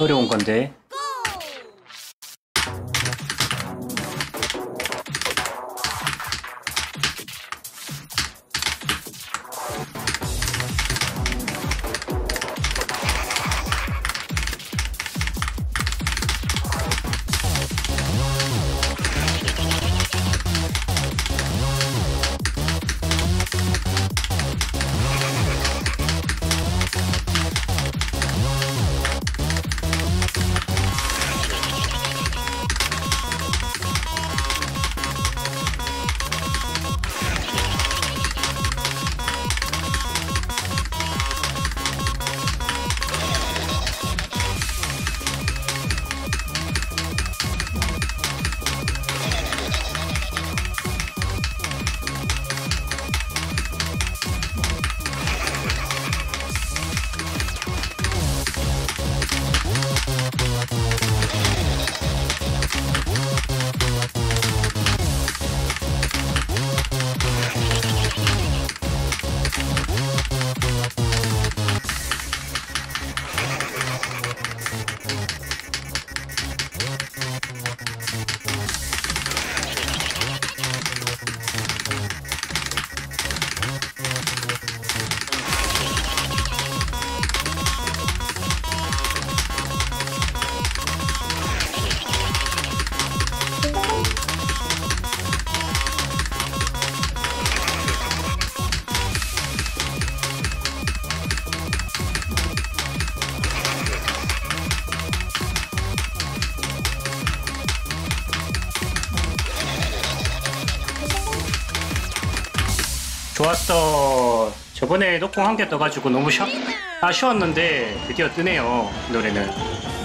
어려운 건데. 좋았어. 저번에 녹공 한개 떠가지고 너무 쉬... 아쉬웠는데 드디어 뜨네요, 노래는.